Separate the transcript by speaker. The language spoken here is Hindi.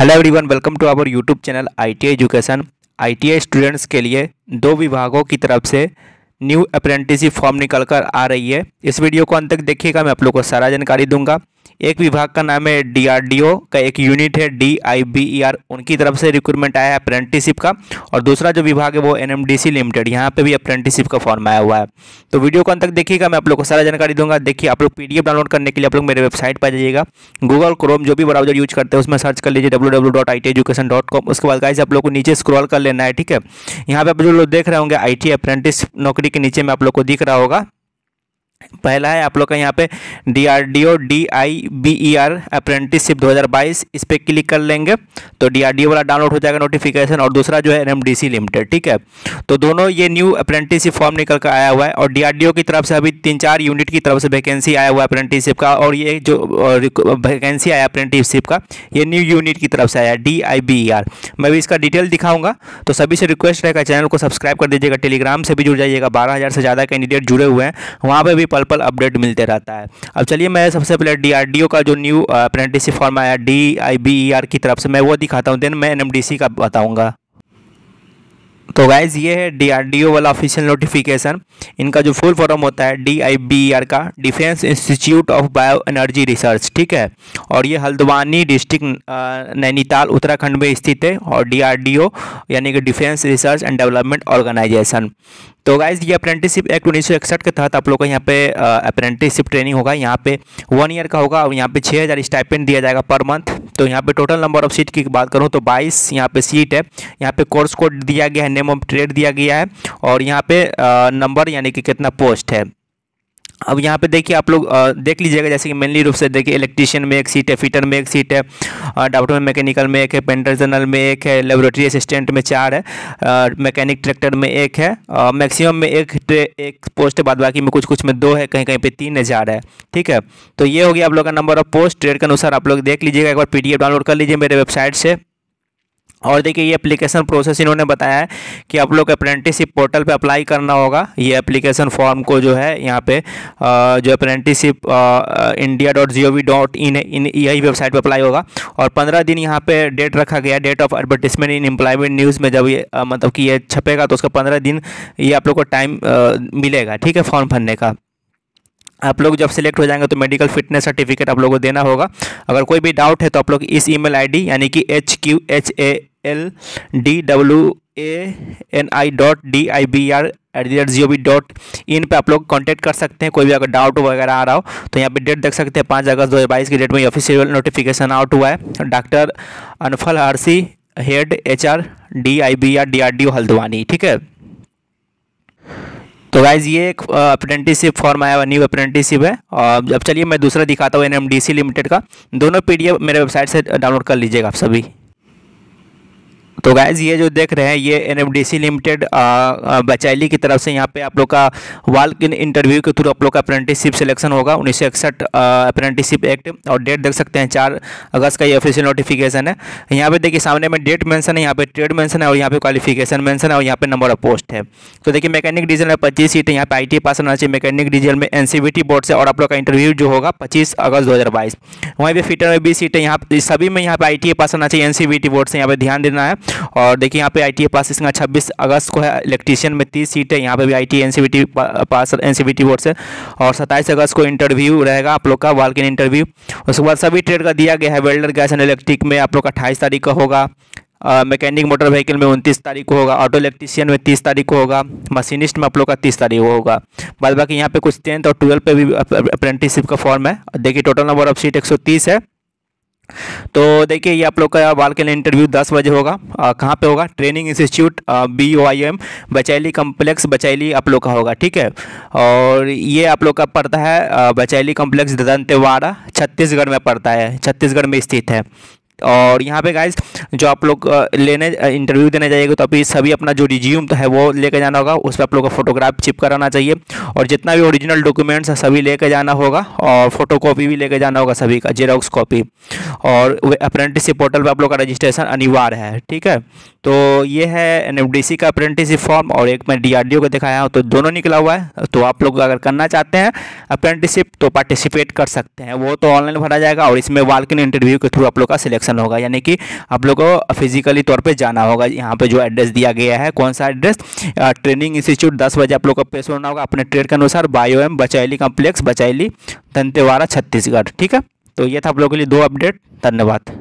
Speaker 1: Hello everyone welcome to our YouTube channel ITI education ITI students के लिए दो विभागों की तरफ़ से न्यू अप्रेंटिसशिप फॉर्म निकल कर आ रही है। इस वीडियो को अंत तक देखिएगा, मैं आप लोग को सारा जानकारी दूँगा। एक विभाग का नाम है डीआरडीओ का एक यूनिट है डीआईबीईआर उनकी तरफ़ से रिक्रूटमेंट आया है अप्रेंटिसशिप का। और दूसरा जो विभाग है वो एनएमडीसी लिमिटेड यहाँ पे भी अप्रेंटिसशिप का फॉर्म आया हुआ है। तो वीडियो को अंत तक देखिएगा, मैं आप लोग को सारा जानकारी दूँगा। देखिए, आप लोग पीडीएफ डाउनलोड करने के लिए आप लोग मेरे वेबसाइट पर जाइएगा। गूगल क्रोम जो भी ब्राउज़र यूज़ करते हैं, उसमें सर्च कर लीजिए डब्ल्यू उसके बाद गाइस आप लोग को नीचे स्क्रॉल कर लेना है, ठीक है? यहाँ पे आप जो लोग देख रहे होंगे आईटी अप्रेंटिस नौकरी के नीचे में आप लोग को दिख रहा होगा। पहला है, आप लोग का यहाँ पे D R D O D I B E R apprenticeship 2022 इस पर क्लिक कर लेंगे तो डी आर डी ओ वाला डाउनलोड हो जाएगा नोटिफिकेशन और दूसरा जो है N M D C limited ठीक है? तो दोनों ये न्यू अप्रेंटिसशिप फॉर्म निकल कर आया हुआ है, और डी आर डी ओ की तरफ़ से अभी तीन चार यूनिट की तरफ़ से वैकेंसी आया हुआ है अप्रेंटिसशिप का, और ये जो वैकेंसी आया अप्रेंटिसशिप का, ये न्यू यूनिट की तरफ़ से आया D I B E R मैं भी इसका डिटेल दिखाऊँगा तो सभी से रिक्वेस्ट रहेगा, चैनल को सब्सक्राइब कर दीजिएगा टेलीग्राम से भी जुड़ जाइएगा, बारह हज़ार से ज़्यादा कैंडिडेट जुड़े हुए हैं, वहाँ पर भी पल पल अपडेट मिलते रहता है। अब चलिए मैं सबसे पहले डीआरडीओ का जो न्यू अप्रेंटिसशिप फॉर्म आया डी आई बी आर की तरफ़ से, मैं वो दिखाता हूँ देन मैं एनएमडीसी का बताऊँगा। तो गाइज़ ये है डीआरडीओ वाला ऑफिशियल नोटिफिकेशन इनका जो फुल फॉर्म होता है डी आई बी आर का defence institute of bio energy research ठीक है? और ये हल्द्वानी डिस्ट्रिक्ट नैनीताल, उत्तराखंड में स्थित है, और डीआरडीओ यानी कि defence research and development organisation तो गाइज़ ये अप्रेंटिसशिप एक्ट उन्नीस सौ इकसठ के तहत आप लोग का यहाँ पे अप्रेंटिसशिप ट्रेनिंग होगा। यहाँ पे वन ईयर का होगा और यहाँ पे छः हज़ार स्टाइपेंड दिया जाएगा पर मंथ तो यहाँ पे टोटल नंबर ऑफ़ सीट की बात करूँ तो 22 यहाँ पे सीट है। यहाँ पे कोर्स कोड दिया गया है नेम ऑफ़ ट्रेड दिया गया है और यहाँ पे नंबर यानी कि कितना पोस्ट है। अब यहाँ पे देखिए आप लोग देख लीजिएगा, जैसे कि मेनली रूप से देखिए इलेक्ट्रीशियन में एक सीट है फिटर में एक सीट है डॉक्टर में मैकेनिकल में एक है पेंटर जनरल में एक है लेबोरेटरी असिस्टेंट में चार है मैकेनिक ट्रैक्टर में एक है मैक्सिमम में एक एक पोस्ट है, बाद बाकी में कुछ कुछ में दो है, कहीं कहीं पे तीन है हज़ार है, ठीक है? तो ये हो गया आप लोग का नंबर ऑफ़ पोस्ट ट्रेड के अनुसार आप लोग देख लीजिएगा, एक बार पीडीएफ डाउनलोड कर लीजिए मेरे वेबसाइट से। और देखिए, ये एप्लीकेशन प्रोसेस इन्होंने बताया है कि आप लोग अप्रेंटिसिप पोर्टल पे अप्लाई करना होगा। ये एप्लीकेशन फॉर्म को जो है, यहाँ पे जो apprenticeship India dot G O V dot in in, यही वेबसाइट पे अप्लाई होगा। और पंद्रह दिन यहाँ पे डेट रखा गया date of advertisement in employment news में जब ये मतलब कि ये छपेगा तो उसका पंद्रह दिन ये आप लोग को टाइम मिलेगा, ठीक है फॉर्म भरने का। आप लोग जब सिलेक्ट हो जाएँगे तो मेडिकल फिटनेस सर्टिफिकेट आप लोगों को देना होगा। अगर कोई भी डाउट है तो आप लोग इस ईमेल आईडी यानी कि H Q H A L D W A N I dot D I B R at the rate G O V dot in पर आप लोग कॉन्टैक्ट कर सकते हैं। कोई भी अगर डाउट वगैरह आ रहा हो तो यहाँ पे डेट देख सकते हैं। पाँच अगस्त दो हज़ार बाईस की डेट में ऑफिशियल नोटिफिकेशन आउट हुआ है। Doctor अनफल RC head H R D I B R D R D O Haldwani, ठीक है? तो गाइज़ ये एक अप्रेंटिसशिप फॉर्म आया हुआ न्यू अप्रेंटिसिप है। और अब चलिए मैं दूसरा दिखाता हूँ एनएमडीसी लिमिटेड का। दोनों पीडीएफ मेरे वेबसाइट से डाउनलोड कर लीजिएगा आप सभी। तो गैज़ ये जो देख रहे हैं, ये एन लिमिटेड बचैली की तरफ़ से यहाँ पे आप लोग का वाल इंटरव्यू के थ्रू आप लोग का अप्रेंटिसशिप सिलेक्शन होगा, उन्नीस सौ इकसठ अप्रेंटिसशिप एक्ट और डेट देख सकते हैं, चार अगस्त का ये ऑफिशियल नोटिफिकेशन है। यहाँ पे देखिए, सामने में डेट मेंशन है, यहाँ पे ट्रेड मेंशन है और यहाँ पे क्वालिफिकेशन मेंशन है और यहाँ पे नंबर ऑफ़ पोस्ट है। तो देखिए मैकेनिक डीजल में पच्चीस सीट यहाँ पे आई पास होना चाहिए मैकेनिक डीजल में एनसीबीटी बोर्ड से और आप लोग का इंटरव्यू जो होगा, पच्चीस अगस्त दो हज़ार बाईस। वहीं पर फिटर में बीस सीट यहाँ सभी में यहाँ पे आई पास होना चाहिए एनसीबीटी बोर्ड से, यहाँ पे ध्यान देना है। और देखिए यहाँ पे आई टी पास इसका छब्बीस अगस्त को है इलेक्ट्रीशियन में तीस सीट है, यहाँ पे भी I T N pass NCVT board से, और सत्ताईस अगस्त को इंटरव्यू रहेगा आप लोग का वालकिन इंटरव्यू उसके बाद सभी ट्रेड का दिया गया है वेल्डर गैस एंड इलेक्ट्रिक में आप लोग का अट्ठाईस तारीख का होगा मैकेनिक मोटर व्हीकल में उनतीस तारीख को होगा ऑटो इलेक्ट्रीशियन में तीस तारीख को होगा मशीनिस्ट में आप लोग का तीस तारीख को होगा। बाद बाकी यहाँ पे कुछ टेंथ और ट्वेल्थ पे भी अप्रेंटिसशिप का फॉर्म है। देखिए टोटल नंबर ऑफ़ सीट 130 है। तो देखिए, ये आप लोग का बाल के लिए इंटरव्यू दस बजे होगा। कहाँ पे होगा? Training institute B O I M Bacheli complex Bacheli आप लोग का होगा, ठीक है? और ये आप लोग का पड़ता है बचैली कम्प्लेक्स दंतेवाड़ा, छत्तीसगढ़ में पड़ता है, छत्तीसगढ़ में स्थित है। और यहाँ पे गाइज़ जो आप लोग लेने इंटरव्यू देने जाइएगा तो अभी सभी अपना जो रिज्यूम तो है वो लेके जाना होगा, उस पर आप लोग का फोटोग्राफ चिप कराना चाहिए, और जितना भी ओरिजिनल डॉक्यूमेंट्स है सभी लेके जाना होगा, और फ़ोटो कॉपी भी लेके जाना होगा सभी का जेरोक्स कॉपी और अप्रेंटिसशिप पोर्टल पर आप लोग का रजिस्ट्रेशन अनिवार्य है, ठीक है? तो ये है एन का अप्रेंटिसशिप फॉर्म और एक मैं डी को दिखाया हूँ तो दोनों निकला हुआ है तो आप लोग अगर करना चाहते हैं अप्रेंटिसशिप तो पार्टिसिपेट कर सकते हैं, वो तो ऑनलाइन भरा जाएगा, और इसमें वालकिन इंटरव्यू के थ्रू आप लोग का सिलेक्शन लोकेशन होगा, यानी कि आप लोगों को फिजिकली तौर पे जाना होगा। यहाँ पे जो एड्रेस दिया गया है, कौन सा एड्रेस ट्रेनिंग इंस्टीट्यूट दस बजे आप लोग को पेश होना होगा। अपने ट्रेड के अनुसार BIO M Bacheli complex Bacheli Dantewada, Chhattisgarh, ठीक है? तो ये था आप लोगों के लिए दो अपडेट धन्यवाद।